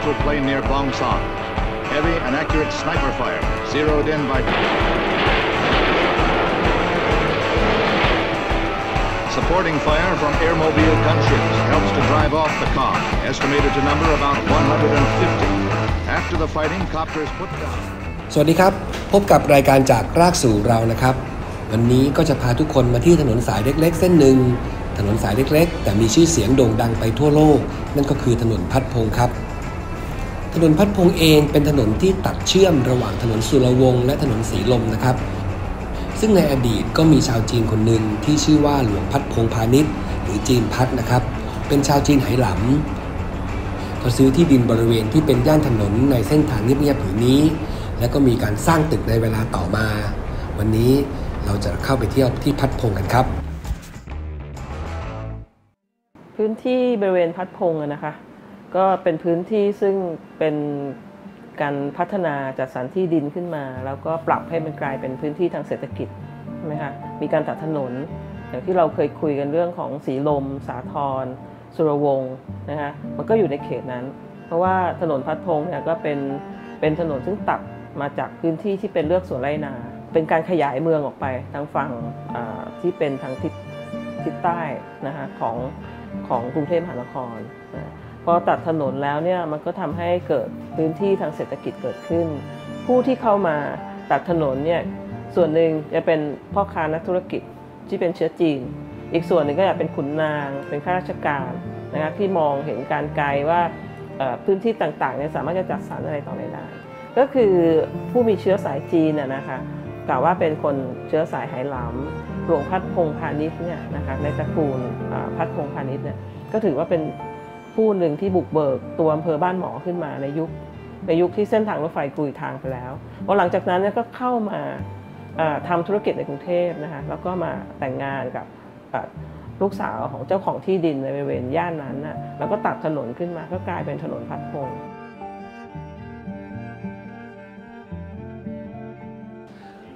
coastal plain near Bong Son. Heavy and accurate sniper fire zeroed in by Supporting fire from airmobile gunships helps to drive off the COM, estimated to number about 150. After the fighting, copters put down. สวัสดีครับ พบกับรายการจากรากสู่เรานะครับ วันนี้ก็จะพาทุกคนมาที่ถนนสายเล็ก ๆ เส้นหนึ่งถนนสายเล็ก ๆ แต่มีชื่อเสียงโด่งดังไปทั่วโลก นั่นก็คือถนนพัดพงครับ ถนนพัดพงเองเป็นถนนที่ตัดเชื่อมระหว่างถนนสุรวงศ์และถนนสีลมนะครับ ซึ่งในอดีตก็มีชาวจีนคนหนึ่งที่ชื่อว่าหลวงพัดพงพาณิชย์ หรือจีนพัดนะครับ เป็นชาวจีนไหหลำเขาซื้อที่ดินบริเวณที่เป็นย่านถนนในเส้นทางเงียบๆผืนนี้ แล้วก็มีการสร้างตึกในเวลาต่อมา วันนี้เราจะเข้าไปเที่ยวที่พัดพงกันครับ พื้นที่บริเวณพัดพงษ์นะคะ ก็เป็นพื้นที่ซึ่งเป็นการพัฒนาจัดสรรที่ดินขึ้นมา แล้วก็ปรับให้มันกลายเป็นพื้นที่ทางเศรษฐกิจใช่ไหมคะมีการตัดถนน อย่างที่เราเคยคุยกันเรื่องของสีลม สาทรสุรวงศ์นะคะมันก็อยู่ในเขตนั้น เพราะว่าถนนพัดพงษ์เนี่ยก็เป็นเป็นถนนซึ่งตัดมาจากพื้นที่ที่เป็นเลือกสวนไรนา เป็นการขยายเมืองออกไปทางฝั่งที่เป็นทางทิศทิศใต้นะคะของของกรุงเทพมหานครนะ พอตัดถนนแล้วเนี่ยมันก็ทำให้เกิดพื้นที่ทางเศรษฐกิจเกิดขึ้น ผู้ที่เข้ามาตัดถนนเนี่ยส่วนหนึ่งจะเป็นพ่อค้านักธุรกิจที่เป็นเชื้อจีน อีกส่วนหนึ่งก็จะเป็นขุนนาง เป็นข้าราชการนะครับที่มองเห็นการไกลว่าพื้นที่ต่างๆเนี่ยสามารถจะจัดสรรอะไรต่ออะไรได้ ก็คือผู้มีเชื้อสายจีนนะคะกล่าวว่าเป็นคนเชื้อสายไหหลำหลวงพัดพงพาณิชย์เนี่ยนะคะในตระกูลพัดพงพาณิชย์เนี่ยก็ถือว่าเป็น ผู้หนึ่งที่บุกเบิกตัวอำเภอบ้านหมอขึ้นมาในยุคในยุคที่เส้นทางรถไฟกุยทางไปแล้วพอหลังจากนั้นก็เข้ามาทำทำธุรกิจในกรุงเทพนะคะแล้วก็มาแต่งงานกับลูกสาวของเจ้าของที่ดินในบริเวณย่านนั้นนะแล้วก็ตัดถนนขึ้นมาก็กลายเป็นถนนพัดพงษ์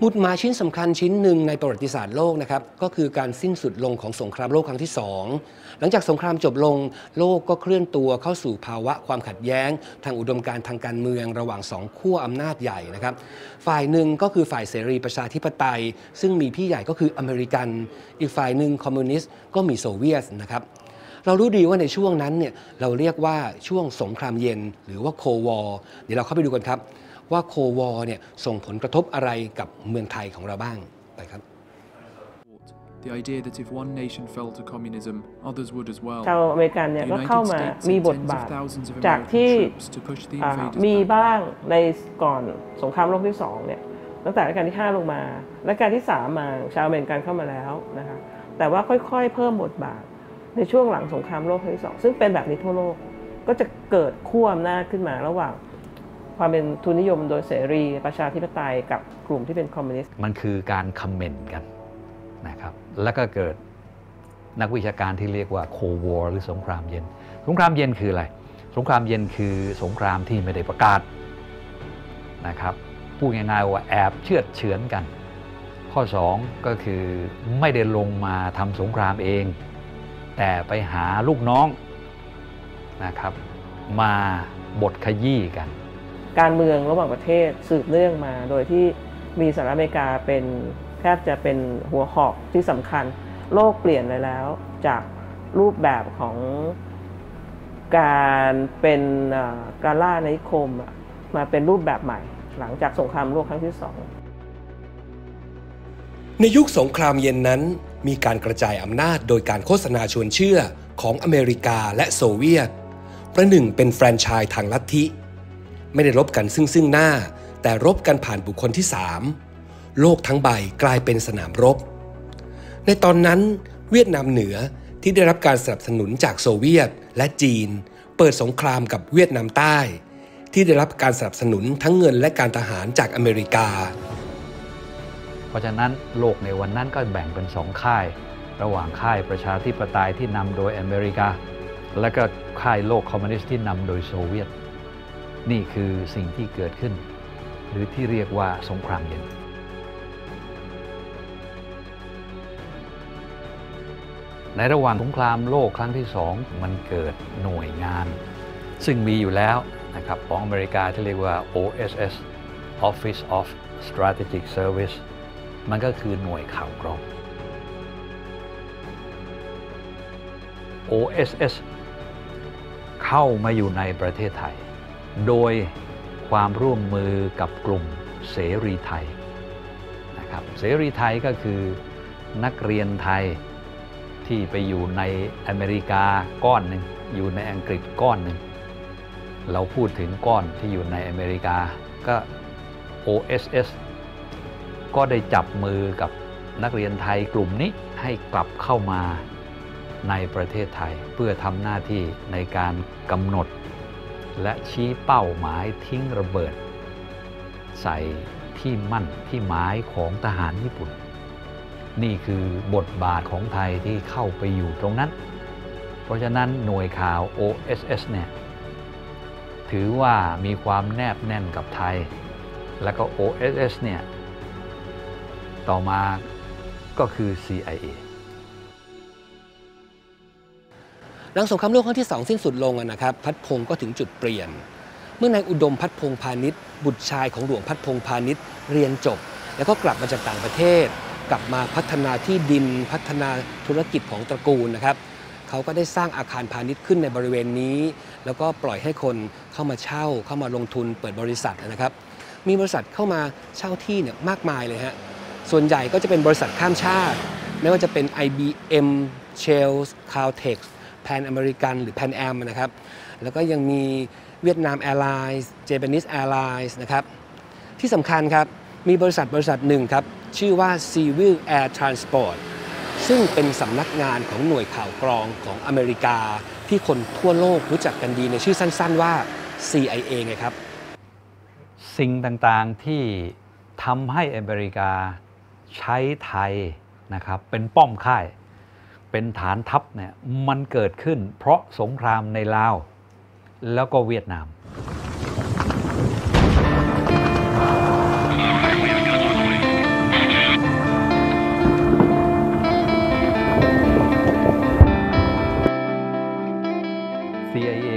หมุดหมายชิ้นสำคัญชิ้นหนึ่งในประวัติศาสตร์โลกนะครับก็คือการสิ้นสุดลงของสงครามโลกครั้งที่ 2 หลังจากสงครามจบลงโลกก็เคลื่อนตัวเข้าสู่ภาวะความขัดแย้ง ทางอุดมการณ์ทางการเมืองระหว่างสองขั้วอำนาจใหญ่นะครับฝ่ายหนึ่งก็คือฝ่ายเสรีประชาธิปไตย ซึ่งมีพี่ใหญ่ก็คืออเมริกัน อีกฝ่ายหนึ่งคอมมิวนิสต์ก็มีโซเวียตนะครับเรารู้ดีว่าในช่วงนั้นเนี่ยเราเรียกว่าช่วงสงครามเย็น หรือว่า Cold Warเดี๋ยวเราเข้าไปดูกันครับ ว่าโควอร์เนี่ยส่งผลกระทบอะไรกับเมืองไทยของเราบ้างไปครับ The idea that if one nation fell to communism, others would as well. ชาวอเมริกันเนี่ย The ก็ United เข้ามา States มี sent บท tens บาท of thousands of จาก American ที่ troops to push the อ่า invaders มี back. บ้างในก่อนสงครามโลกที่สองเนี่ยตั้งแต่รัชกาลที่ 5 ลงมารัชกาลที่ 3 มาชาวอเมริกันเข้ามาแล้วนะคะแต่ว่าค่อยๆ เพิ่มบทบาทในช่วงหลังสงครามโลกครั้งที่สองซึ่งเป็นแบบนี้ทั่วโลก ก็จะเกิดขั้วอำนาจขึ้นมาระหว่าง ความเป็นทุนนิยมโดยเสรี ประชาธิปไตยกับกลุ่มที่เป็นคอมมิวนิสต์มันคือการคอมเมนต์กันนะครับแล้วก็เกิดนักวิชาการที่เรียกว่าโควอร์หรือสงครามเย็น สงครามเย็นคืออะไร สงครามเย็นคือสงครามที่ไม่ได้ประกาศนะครับพูดง่ายๆว่าแอบเชือดเฉือนกัน ข้อ 2 ก็คือไม่ได้ลงมาทำสงครามเอง แต่ไปหาลูกน้องนะครับมาบทขยี้กัน การเมืองระหว่างประเทศสืบเนื่องมา โดยที่มีสหรัฐอเมริกาเป็นแทบจะเป็นหัวหอกที่สำคัญ โลกเปลี่ยนไปแล้วจากรูปแบบของการเป็นการล่าอาณานิคมมาเป็นรูปแบบใหม่ หลังจากสงครามโลกครั้งที่สองในยุคสงครามเย็นนั้น มีการกระจายอำนาจโดยการโฆษณาชวนเชื่อของอเมริกาและโซเวียต ประหนึ่งเป็นแฟรนไชส์ทางลัทธิ ไม่ได้รบกันซึ่งซึ่งหน้า แต่รบกันผ่านบุคคลที่สามโลกทั้งใบกลายเป็นสนามรบ ในตอนนั้นเวียดนามเหนือที่ได้รับการสนับสนุนจากโซเวียตและจีน เปิดสงครามกับเวียดนามใต้ ที่ได้รับการสนับสนุนทั้งเงินและการทหารจากอเมริกา เพราะฉะนั้นโลกในวันนั้นก็แบ่งเป็นสองค่าย ระหว่างค่ายประชาธิปไตยที่นำโดยอเมริกา และก็ค่ายโลกคอมมิวนิสต์ที่นำโดยโซเวียต นี่คือสิ่งที่เกิดขึ้น หรือที่เรียกว่าสงครามเย็น ในระหว่างสงครามโลกครั้งที่สองมันเกิดหน่วยงาน ซึ่งมีอยู่แล้วนะครับของอเมริกาที่เรียกว่า OSS Office of Strategic Service มันก็คือหน่วยข่าวกรอง OSS เข้ามาอยู่ในประเทศไทย โดยความร่วมมือกับกลุ่มเสรีไทยนะครับเสรีไทยก็คือนักเรียนไทยที่ไปอยู่ในอเมริกาก้อนหนึ่งอยู่ในอังกฤษก้อนหนึ่งเราพูดถึงก้อนที่อยู่ในอเมริกาก็ OSS ก็ได้จับมือกับนักเรียนไทยกลุ่มนี้ให้กลับเข้ามาในประเทศไทย เพื่อทำหน้าที่ในการกำหนด และชี้เป้าหมายทิ้งระเบิด ใส่ที่มั่นที่หมายของทหารญี่ปุ่น นี่คือบทบาทของไทยที่เข้าไปอยู่ตรงนั้น เพราะฉะนั้นหน่วยข่าว OSS เนี่ยถือว่ามีความแนบแน่นกับไทย แล้วก็ OSS เนี่ยต่อมาก็คือ CIA หลังสงครามโลกครั้งที่สองสิ้นสุดลงนะครับ พัดพงศ์ก็ถึงจุดเปลี่ยน เมื่อนายอุดมพัดพงศ์พาณิชย์ บุตรชายของหลวงพัดพงศ์พาณิชย์เรียนจบ แล้วก็กลับมาจากต่างประเทศ กลับมาพัฒนาที่ดินพัฒนาธุรกิจของตระกูลนะครับเขาก็ได้สร้างอาคารพาณิชย์ขึ้นในบริเวณนี้ แล้วก็ปล่อยให้คนเข้ามาเช่าเข้ามาลงทุนเปิดบริษัทนะครับ มีบริษัทเข้ามาเช่าที่เนี่ยมากมายเลยฮะส่วนใหญ่ก็จะเป็นบริษัทข้ามชาติ ไม่ว่าจะเป็น IBM Shell Caltex Pan American หรือ Pan Am นะครับ แล้วก็ยังมีเวียดนาม Airlines Japanese Airlines นะครับ ที่สำคัญครับ มีบริษัทบริษัทหนึ่งครับ ชื่อว่า Civil Air Transport ซึ่งเป็นสำนักงานของหน่วยข่าวกรองของอเมริกา ที่คนทั่วโลกรู้จักกันดีในชื่อสั้นๆว่า CIA ไงครับ สิ่งต่างๆที่ทำให้อเมริกาใช้ไทยนะครับเป็นป้อมค่าย เป็นฐานทัพเนี่ยมันเกิดขึ้นเพราะสงครามในลาว แล้วก็เวียดนาม CIA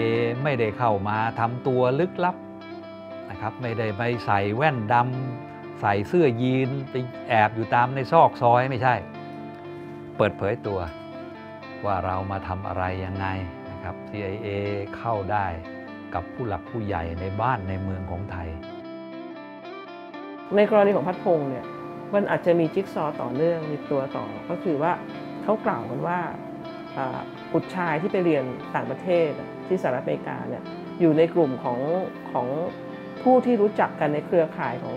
ไม่ได้เข้ามาทำตัวลึกลับนะครับไม่ได้ไปใส่แว่นดำใส่เสื้อยีนไปแอบอยู่ตามในซอกซอยไม่ใช่ เปิดเผยตัว ว่าเรามาทำอะไรยังไงนะครับ CIA เข้าได้กับผู้หลักผู้ใหญ่ในบ้านในเมืองของไทย ในกรณีของพัดพงศ์เนี่ยมันอาจจะมีจิ๊กซอว์ต่อเนื่องมีตัวต่อก็คือว่าเขากล่าวกันว่าอ่าบุตรชายที่ไปเรียนต่างประเทศอะที่สหรัฐอเมริกาเนี่ยอยู่ในกลุ่มของของผู้ที่รู้จักกันในเครือข่ายของ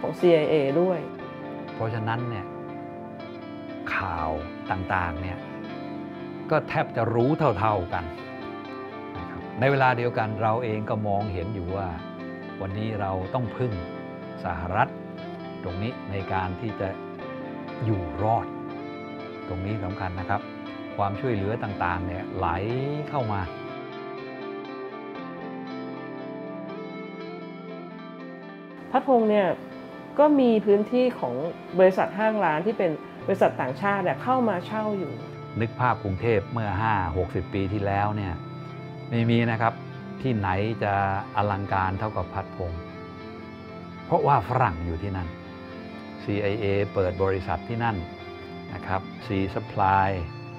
ของ CIA ด้วย เพราะฉะนั้นเนี่ยข่าวต่างๆเนี่ย ก็แทบจะรู้เท่าๆกันนะครับในเวลาเดียวกันเราเองก็มองเห็นอยู่ว่า วันนี้เราต้องพึ่งสหรัฐ ตรงนี้ในการที่จะอยู่รอด ตรงนี้สำคัญนะครับ ความช่วยเหลือต่างๆเนี่ยไหลเข้ามาพัดพงศ์เนี่ยก็มีพื้นที่ของบริษัทห้างร้านที่เป็นบริษัทต่างชาติเข้ามาเช่าอยู่ นึกภาพกรุงเทพเมื่อ 5 60 ปีที่แล้วเนี่ยไม่มีนะครับที่ไหนจะอลังการเท่ากับพัดพงศ์เพราะว่าฝรั่งอยู่ที่นั่น CIA เปิดบริษัทที่นั่นนะครับ C Supply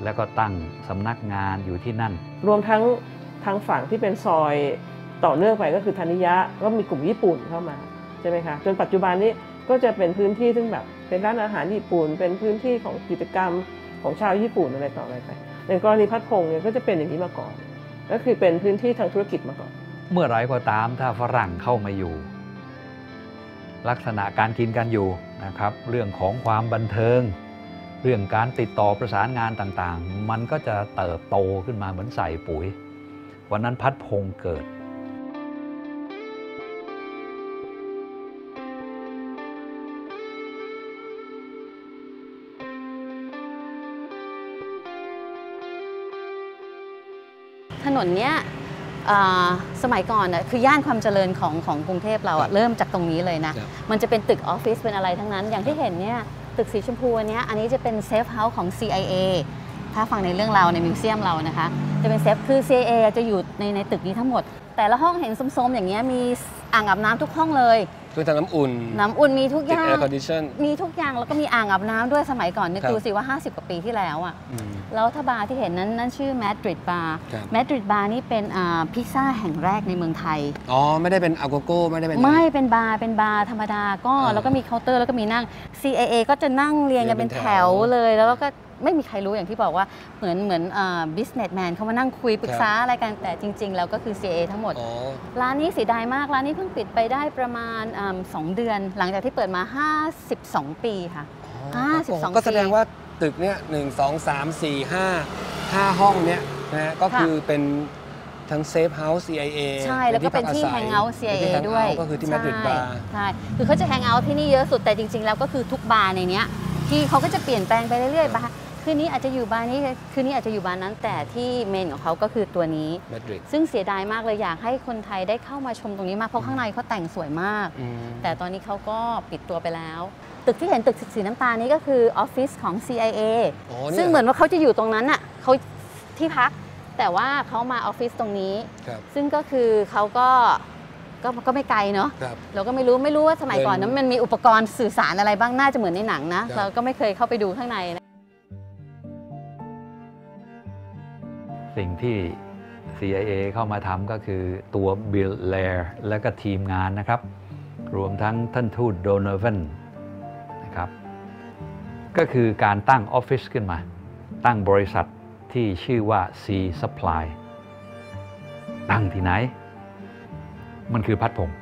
แล้วก็ตั้งสำนักงานอยู่ที่นั่น รวมทั้งทางฝั่งที่เป็นซอยต่อเนื่องไปก็คือธนิยะก็มีกลุ่มญี่ปุ่นเข้ามาใช่ไหมคะจนปัจจุบันนี้ก็จะเป็นพื้นที่ซึ่งแบบเป็นร้านอาหารญี่ปุ่น เป็นพื้นที่ของกิจกรรม ของชาวญี่ปุ่นอะไรต่ออะไรไปในกรณีพัดพงศ์เนี่ยก็จะเป็นอย่างนี้มาก่อน ก็คือเป็นพื้นที่ทางธุรกิจมาก่อน เมื่อไรก็ตามถ้าฝรั่งเข้ามาอยู่ ลักษณะการกินกันอยู่นะครับ เรื่องของความบันเทิง เรื่องการติดต่อประสานงานต่างๆ มันก็จะเติบโตขึ้นมาเหมือนใส่ปุ๋ย วันนั้นพัดพงศ์เกิด นนเนี้ยอ่าสมัยก่อนน่ะคือย่านความเจริญของของกรุงเทพเราครัอะบเริ่มจากตรงนี้เลยนะครับมันจะเป็นตึกออฟฟิศเป็นอะไรทั้งนั้น อย่างที่เห็นเนี่ยตึกสีชมพูอันเนี้ยอันนี้จะเป็น safe house ของ CIA ถ้าฟังในเรื่องเราวในมิวเซียมเรานะคะ จะเป็นเซฟคือ CIA จะอยู่ในในตึกนี้ทั้งหมด แต่ละห้องเห็นส้มๆอย่างเงี้ยมีอ่างอาบน้ำทุกห้องเลย เครื่องทำน้ำอุ่นน้ำอุ่นมีทุกอติดย่าแองร์คอนดิชัน มีทุกอย่างแล้วก็มีอ่างอาบน้ำด้วยสมัยก่อนนึกครับดูสิว่า 50 กว่าปีที่แล้วอะแล้วถ้าบาร์ที่เห็นนั้นนั่นชื่อแมดริดบาร์ครับ แมดริดบาร์นี่เป็นอ่าพิซซ่าแห่งแรกในเมืองไทย อ๋อ ไม่ได้เป็นอัลโกโก้ไม่ได้เป็น ไม่เป็นบาร์เป็นบาร์ธรรมดาก็อ่าแล้วก็มีเคาน์เตอร์แล้วก็มีนั่ง CAA ก็จะนั่งเรียงกันเป็นเรียงเป็นแถแถวเลย แล้วก็ ไม่มีใครรู้อย่างที่บอกว่าเหมือนเหมือนอ่า businessman เขามานั่งคุยปรึกษาอะไรกันแต่จริง ๆ แล้วก็คือ CIA ทั้งหมดอ๋อร้านนี้เสียดายมาก ร้านนี้เพิ่งปิดไปได้ประมาณอ่าสองเดือน หลังจากที่เปิดมา 52 ปีค่ะ 52ก็แสดงปีว่าตึกเนี้ยหนึ่งสองสามสี่ห้าห้าห้องเนี้ยนะฮะก็คือเป็นทั้งเซฟเฮาส์ CIA ใช่ แล้วก็เป็นที่ hang out CIA ด้วย ก็คือที่ Madrid Barใช่ คือเขาจะ hang out ที่นี่เยอะสุดแต่จริง ๆ แล้วก็คือทุกบาร์ในเนี้ยที่เขาก็จะเปลี่ยนแปลงไปเรื่อยๆบาร์ คืนนี้อาจจะอยู่บาร์นี้คืนนี้อาจจะอยู่บาร์นั้นแต่ที่ main ของเขาก็คือตัวนี้ Madrid ซึ่งเสียดายมากเลยอยากให้คนไทยได้เข้ามาชมตรงนี้มากเพราะข้างในเขาแต่งสวยมาก แต่ตอนนี้เขาก็ปิดตัวไปแล้ว ตึกที่เห็นตึกสีน้ำตาลนี้ก็คือออฟฟิศของ CIA อ๋อเนี่ยซึ่งเหมือนว่าเขาจะอยู่ตรงนั้นอะเขาที่พัก แต่ว่าเขามาออฟฟิศตรงนี้ครับซึ่งก็คือเขาก็ก็ก็ไม่ไกลเนาะครับเราก็ไม่รู้ไม่รู้ว่าสมัยก่อนเป็นนั้นมันมีอุปกรณ์สื่อสารอะไรบ้างน่าจะเหมือนในหนังนะครับเราก็ไม่เคยเข้าไปดูข้างในนะ สิ่งที่ CIA เข้ามาทำก็คือตัว Bill Lair และก็ทีมงานนะครับ รวมทั้งท่านทูต Donovan นะครับ ก็คือการตั้งออฟฟิศขึ้นมา ตั้งบริษัทที่ชื่อว่า C Supply ตั้งที่ไหน มันคือพัดพงศ์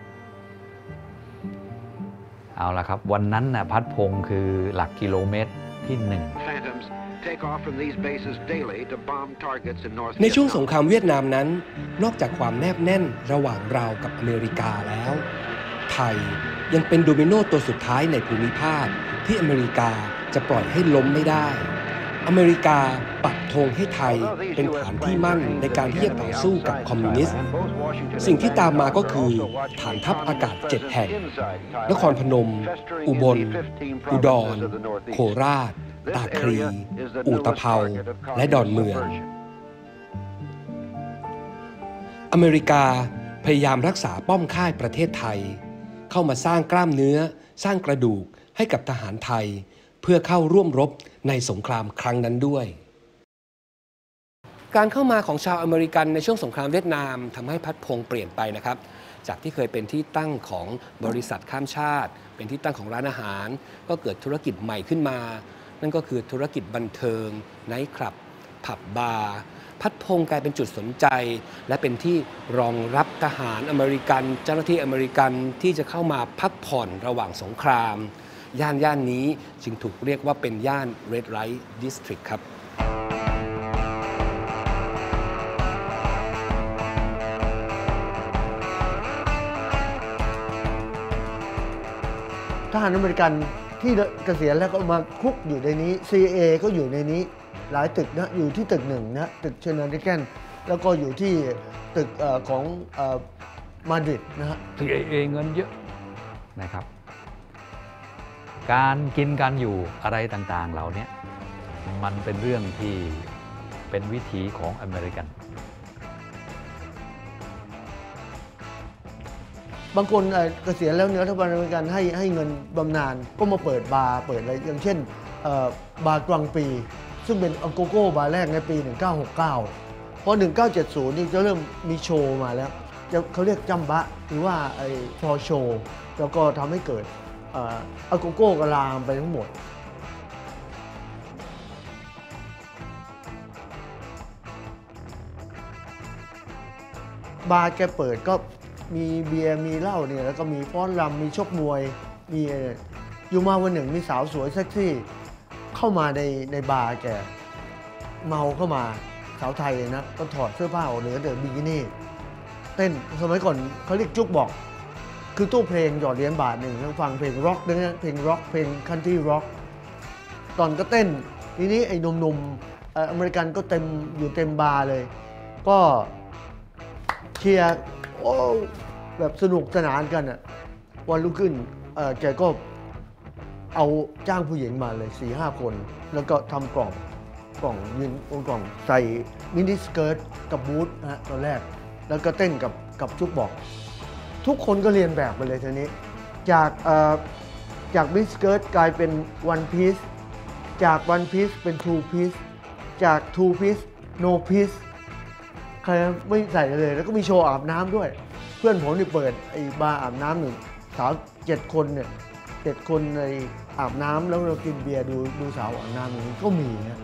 เอาละครับ วันนั้นนะพัดพงศ์คือหลักกิโลเมตรที่หนึ่ง Phantoms take off from these bases daily to bomb targets in North ในช่วงส Vietnam. งครามเวียดนามนั้น นอกจากความแนบแน่นระหว่างเรากับอเมริกาแล้ว ไทยยังเป็นโดมิโนตัวสุดท้ายในภูมิภาคที่อเมริกาจะปล่อยให้ล้มไม่ได้ อเมริกาปักธงให้ไทยเป็นฐานที่มั่นในการที่จะต่อสู้กับคอมมิวนิสต์ สิ่งที่ตามมาก็คือ ฐานทัพอากาศเจ็ดแห่ง นครพนม อุบล อุดร โคราช ตาคลี อุตภเปาและดอนเมือง อเมริกาพยายามรักษาป้อมค่ายประเทศไทย เข้ามาสร้างกล้ามเนื้อ สร้างกระดูกให้กับทหารไทย เพื่อเข้าร่วมรบในสงครามครั้งนั้นด้วยการเข้ามาของชาวอเมริกันในช่วงสงครามเวียดนามทำให้พัฒน์พงศ์เปลี่ยนไปนะครับ จากที่เคยเป็นที่ตั้งของบริษัทข้ามชาติ เป็นที่ตั้งของร้านอาหาร ก็เกิดธุรกิจใหม่ขึ้นมา นั่นก็คือธุรกิจบันเทิงไนท์คลับ ผับบาร์พัฒน์พงศ์กลายเป็นจุดสนใจ และเป็นที่รองรับทหารอเมริกัน เจ้าหน้าที่อเมริกันที่จะเข้ามาพักผ่อนระหว่างสงคราม ย่านย่านนี้จึงถูกเรียกว่าเป็นย่าน Red Light District ครับทหารอเมริกัน ที่เกษียณแล้วก็มาคุกอยู่ในนี้ C A ก็อยู่ในนี้หลายตึกนะอยู่ที่ตึกหนึ่งนะตึกเชนอริแกนแล้วก็อยู่ที่ตึกอของอมาดริดนะฮะ CIA เงินเยอะนะครับ การกินการอยู่อะไรต่างๆเหล่านี้มันเป็นเรื่องที่เป็นวิถีของอเมริกัน บางคนเกษียณแล้วเนี่ยรัฐบาลมริกันให้ให้เงินบำนาญก็มาเปิดบาร์เปิดอะไรอย่างเช่นบาร์กลางปี ซึ่งเป็นอโกโก้บาร์แรกในปี 1969 พอ 1970 นี่จะเริ่มมีโชว์มาแล้วเขาเรียกจัมบะ หรือว่าไอ้ฟอโชว์แล้วก็ทำให้เกิดอ่อโกโก้กลามไปทั้งหมดบาร์แกเปิดก็ มีเบียร์มีเหล้าเนี่ยแล้วก็มีฟ้อนรำมีชกมวย มีอยู่มาวันหนึ่งมีสาวสวยเซ็กซี่เข้ามาในในบาร์แกเมาเข้ามาสาวไทยนะก็ถอดเสื้อผ้าออกเหลือแต่บิกินี่เต้นสมัยก่อนเขาเรียก jukebox คือตู้เพลงหยอดเหรียญบาทหนึ่งแล้วฟังเพลงร็อกด้วยเพลงร็อกเพลง country rock ตอนก็เต้นทีนี้ไอ้หนุ่มๆเอ่ออเมริกันก็เต็มอยู่เต็มบาร์เลย ก็เชียร์ โอ้แบบสนุกสนานกันอะวันรุ่งขึ้นแกก็เอาจ้างผู้หญิงมาเลยสี่ห้าคน แล้วก็ทำกล่องกล่องยืนบนกล่องใส่ miniskirt กับบูทนะฮะตอนแรก แล้วก็เต้นกับกับ jukebox ทุกคนก็เลียนแบบไปเลยทีนี้ จากจาก miniskirt กลายเป็นวันพี e จากวันพี e เป็นทูพี e จากทูพี e โนพีซ ใครไม่ใส่เลย แล้วก็มีโชว์อาบน้ำด้วย เพื่อนผมนี่เปิดไอ้บาร์อาบน้ำหนึ่งสาวเจ็ดคนเนี่ยเจ็ดคนในอาบน้ำแล้วเรากินเบียร์ดูดูสาวอาบน้ำอย่างนี้ก็มีนะ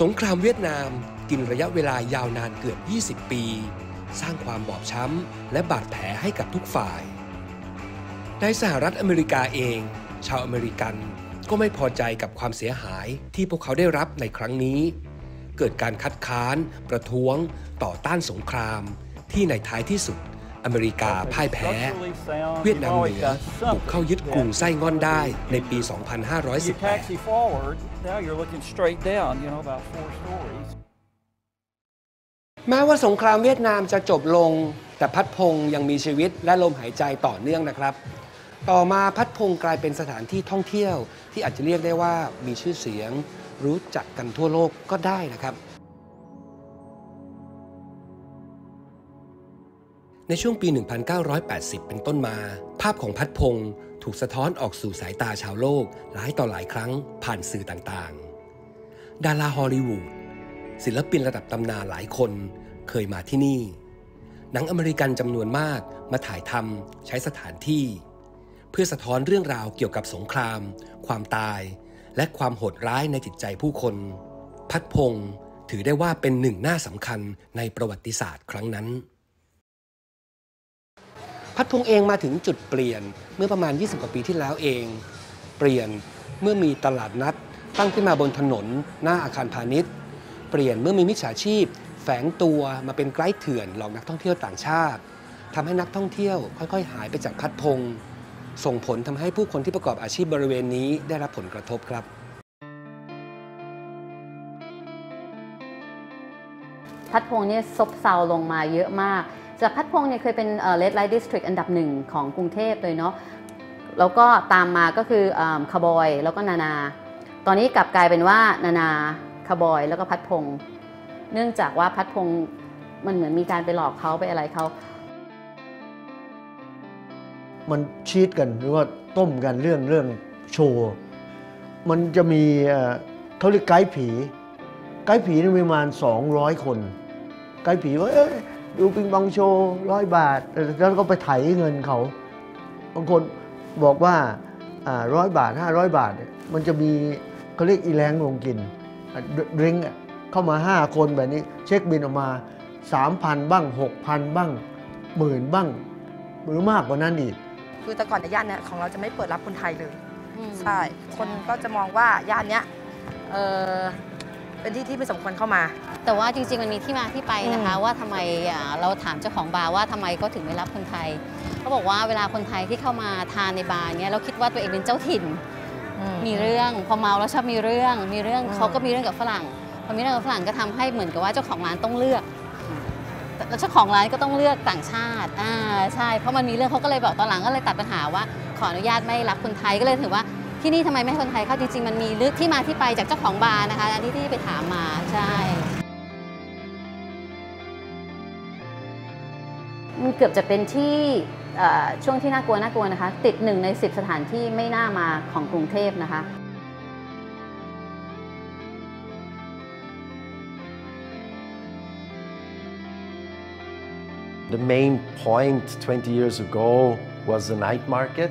สงครามเวียดนามกินระยะเวลายาวนานเกือบ 20 ปี สร้างความบอบช้ำ และบาดแผลให้กับทุกฝ่าย ในสหรัฐอเมริกาเอง ชาวอเมริกันก็ไม่พอใจกับความเสียหายที่พวกเขาได้รับในครั้งนี้ เกิดการคัดค้าน ประท้วง ต่อต้านสงคราม ที่ในท้ายที่สุด อเมริกาพ่ายแพ้ เวียดนามเหนือบุกเข้ายึดกรุงไส้งอนได้ในปี You 2518 taxi forward, now you're looking straight down, you know, about four stories. แม้ว่าสงครามเวียดนามจะจบลง แต่พัดพงศ์ยังมีชีวิตและลมหายใจต่อเนื่องนะครับ ต่อมาพัดพงศ์กลายเป็นสถานที่ท่องเที่ยวที่อาจจะเรียกได้ว่ามีชื่อเสียง รู้จักกันทั่วโลกก็ได้นะครับ ในช่วงปี 1980 เป็นต้นมา ภาพของพัดพงศ์ถูกสะท้อนออกสู่สายตาชาวโลกหลายต่อหลายครั้งผ่านสื่อต่างๆ ดาราฮอลลีวูดศิลปินระดับตำนานหลายคนเคยมาที่นี่ หนังอเมริกันจำนวนมากมาถ่ายทำใช้สถานที่ เพื่อสะท้อนเรื่องราวเกี่ยวกับสงคราม ความตาย และความโหดร้ายในจิตใจผู้คน พัดพงศ์ถือได้ว่าเป็นหนึ่งหน้าสำคัญในประวัติศาสตร์ครั้งนั้น พัดพงศ์เองมาถึงจุดเปลี่ยนเมื่อประมาณ 20 กว่าปีที่แล้วเอง เปลี่ยนเมื่อมีตลาดนัดตั้งขึ้นมาบนถนนหน้าอาคารพาณิชย์ เปลี่ยนเมื่อมีมิจฉาชีพ แฝงตัวมาเป็นไกด์เถื่อนหลอกนักท่องเที่ยวต่างชาติทำให้นักท่องเที่ยวค่อย ๆ หายไปจากพัฒน์พงศ์ ส่งผลทำให้ผู้คนที่ประกอบอาชีพบริเวณนี้ได้รับผลกระทบครับ พัฒน์พงศ์เนี่ยซบเซาลงมาเยอะมาก จากพัฒน์พงศ์เนี่ยเคยเป็น red light district อันดับหนึ่งของกรุงเทพเลยเนาะแล้วก็ตามมาก็คือคาบอยแล้วก็นานา ตอนนี้กลับกลายเป็นว่านานาคาบอยแล้วก็พัดพง เนื่องจากว่าพัดพงมันเหมือนมีการไปหลอกเขาไปอะไรเขา มันชีตกันหรือว่าต้มกันเรื่องเรื่องโชว์ มันจะมีเขาเรียกไกด์ผี ไกด์ผีนี่มีประมาณ 200 คน ไกด์ผีว่าเอ้ยดูปิงปองโชว์ร้อยบาท แล้วก็ไปไถเงินเขา บางคนบอกว่าร้อยบาท 500 บาท มันจะมีเขาเรียกอีแรงลงกินดริงเข้ามา 5 คนแบบนี้ เช็คบินออกมา 3,000 บ้าง 6,000 บ้างหมื่นบ้าง หรือมากกว่านั้นอีก คือแต่ก่อนในยย่านเนี่ยของเราจะไม่เปิดรับคนไทยเลยอืมใช่คนก็จะมองว่าย่านเนี้ยเออเป็นที่ที่ไม่สมควรเข้ามา แต่ว่าจริงๆมันมีที่มาที่ไปนะคะ ว่าทำไมอ่าเราถามเจ้าของบาร์ว่าทำไมเขาถึงไม่รับคนไทยเขาบอกว่าเวลาคนไทยที่เข้ามาทานในบาร์เนี้ยเราคิดว่าตัวเองเป็นเจ้าถิ่น มีเรื่องพอเมาแล้วชอบมีเรื่อง มีเรื่องอืมเขาก็มีเรื่องกับฝรั่งพอมีเรื่องกับฝรั่งก็ทำให้เหมือนกับว่าเจ้าของร้านต้องเลือกแล้ว เจ้าของร้านก็ต้องเลือกต่างชาติอ่าใช่เพราะมันมีเรื่องเขาก็เลยบอกตอนหลังก็เลยตัดปัญหาว่า ขออนุญาตไม่รับคนไทยก็เลยถือว่าที่นี่ทำไมไม่ให้คนไทยเข้าจริงๆ มันมีลึกที่มาที่ไปจากเจ้าของบาร์นะคะอันที่ที่ไปถามมาใช่มันเกือบจะเป็นที่ช่วงที่น่ากลัวน่ากลัวนะคะ ติดหนึ่งใน 10 สถานที่ไม่น่ามาของกรุงเทพนะคะ The main point 20 years ago was the night market,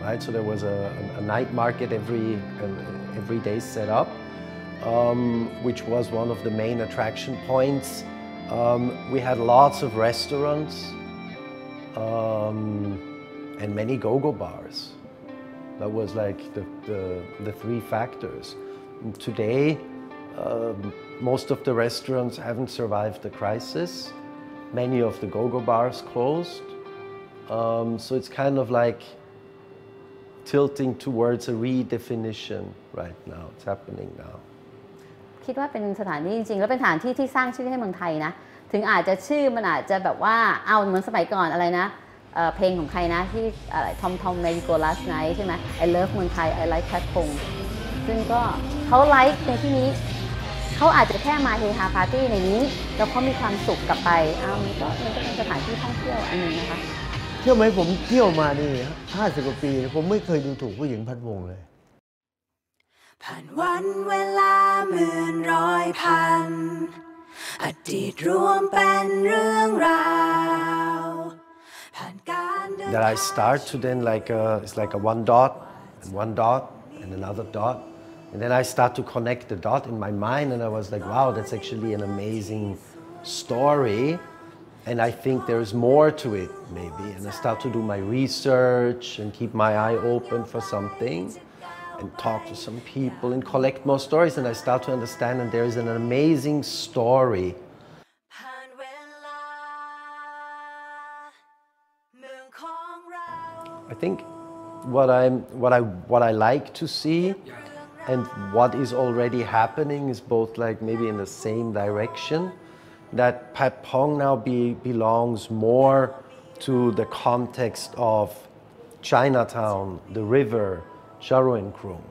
right? So there was a, a night market every, uh, every day set up, um, which was one of the main attraction points. Um, we had lots of restaurants um, and many go-go bars. That was like the, the, the three factors. And today, um, most of the restaurants haven't survived the crisis. Many of the go-go bars closed. Um, so it's kind of like tilting towards a redefinition right now. It's happening now. คิดว่าเป็นสถานที่จริงๆ แล้วเป็นสถานที่ที่สร้างชื่อให้เมืองไทยนะ ถึงอาจจะชื่อมันอาจจะแบบว่า เอาเหมือนสมัยก่อนอะไรนะเพลงของใครนะที่อะไรทอมทอม where you go last night ใช่ไหม I love เมืองไทย I like พัฒน์พงศ์ซึ่งก็เขาไลฟ์ในที่นี้ เขาอาจจะแค่มาเฮฮาปาร์ตี้ในนี้ แล้วเขามีความสุขกลับไปอ้าวมันก็มันก็เป็นสถานที่ท่องเที่ยวอันหนึ่งนะคะเชื่อไหมผมเที่ยวมานี่ห้าสิบกว่าปี ผมไม่เคยดูถูกผู้หญิงพัดวงเลย ผ่านวันเวลาหมื่นร้อยพัน อดีตรวมเป็นเรื่องราว ผ่านการเดิน that I start to then like a, it's like a one dot and one dot and another dot And then I start to connect the dot in my mind, and I was like, wow, that's actually an amazing story. And I think there is more to it, maybe. And I start to do my research and keep my eye open for something and talk to some people and collect more stories. And I start to understand, and there is an amazing story I think what I'm what I what I like to see yeah and what is already happening is both like maybe in the same direction that Pat Pong now be, belongs more to the context of Chinatown, the river, Sharon Krum,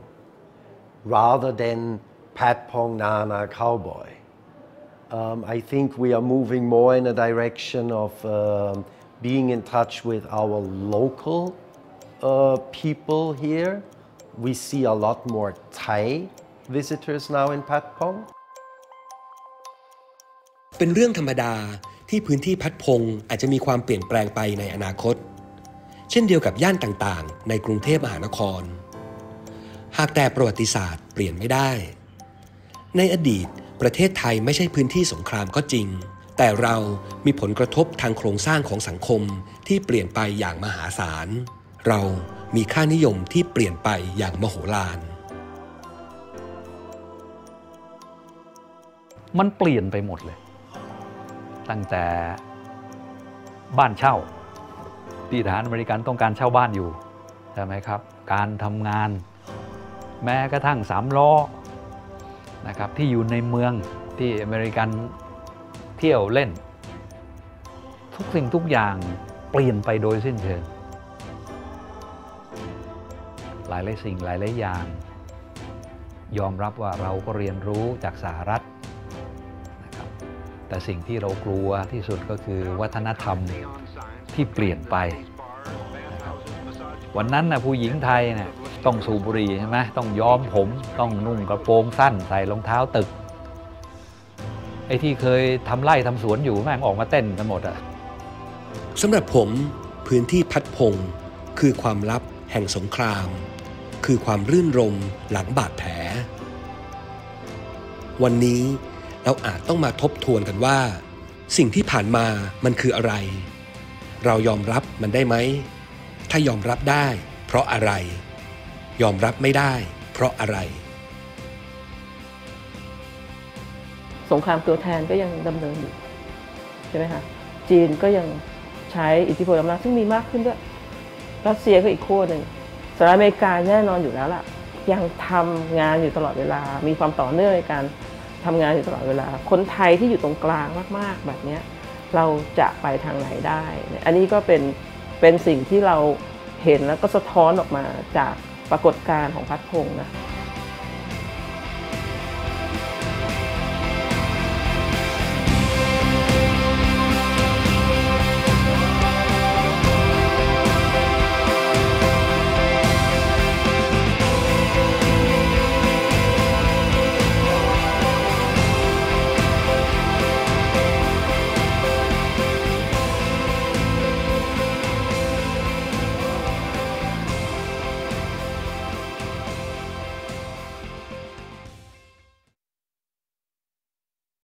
rather than Pat Pong Nana Cowboy. Um, I think we are moving more in a direction of um, being in touch with our local uh, people here. We see a lot more Thai visitors now in Pat Pong. เป็นเรื่องธรรมดาที่พื้นที่พัดพงอาจจะมีความเปลี่ยนแปลงไปในอนาคต เช่นเดียวกับย่านต่างๆ ในกรุงเทพมหานคร หากแต่ประวัติศาสตร์เปลี่ยนไม่ได้ ในอดีตประเทศไทยไม่ใช่พื้นที่สงครามก็จริง แต่เรามีผลกระทบทางโครงสร้างของสังคมที่เปลี่ยนไปอย่างมหาศาล เรามีค่านิยมที่เปลี่ยนไปอย่างมโหฬารมันเปลี่ยนไปหมดเลย ตั้งแต่บ้านเช่า ที่ทหารอเมริกันต้องการเช่าบ้านอยู่ใช่ไหมครับ การทำงาน แม้กระทั่งสามล้อนะครับที่อยู่ในเมืองที่อเมริกันเที่ยวเล่น ทุกสิ่งทุกอย่างเปลี่ยนไปโดยสิ้นเชิง หลายหลายสิ่งหลายหลายอย่าง ยอมรับว่าเราก็เรียนรู้จากสหรัฐนะครับแต่สิ่งที่เรากลัวที่สุดก็คือวัฒนธรรมที่เปลี่ยนไปนะครับวันนั้นนะผู้หญิงไทยเนะี่ยต้องสูบบุหรี่ใช่ไหมต้องย้อมผมต้องนุ่งกระโปรงสั้นใส่รองเท้าตึกไอ้ที่เคยทำไร่ทำสวนอยู่แม่งออกมาเต้นกันหมดอะสำหรับผมพื้นที่พัดพงคือความลับแห่งสงคราม คือความรื่นรมหลังบาดแผล วันนี้เราอาจต้องมาทบทวนกันว่า สิ่งที่ผ่านมามันคืออะไร เรายอมรับมันได้ไหม ถ้ายอมรับได้ เพราะอะไร ยอมรับไม่ได้ เพราะอะไร สงครามตัวแทนก็ยังดำเนินอยู่ใช่ไหมคะจีนก็ยังใช้อิทธิพลอำนาจซึ่งมีมากขึ้นด้วยรัสเซียก็อีกขั้วหนึ่ง สหรัฐอเมริกาแน่นอนอยู่แล้วล่ะ ยังทำงานอยู่ตลอดเวลา มีความต่อเนื่องในการทำงานอยู่ตลอดเวลา คนไทยที่อยู่ตรงกลางมาก ๆ แบบนี้เราจะไปทางไหนได้ อันนี้ก็เป็นเป็นสิ่งที่เราเห็นแล้วก็สะท้อนออกมาจากปรากฏการณ์ของพัดพงษ์นะ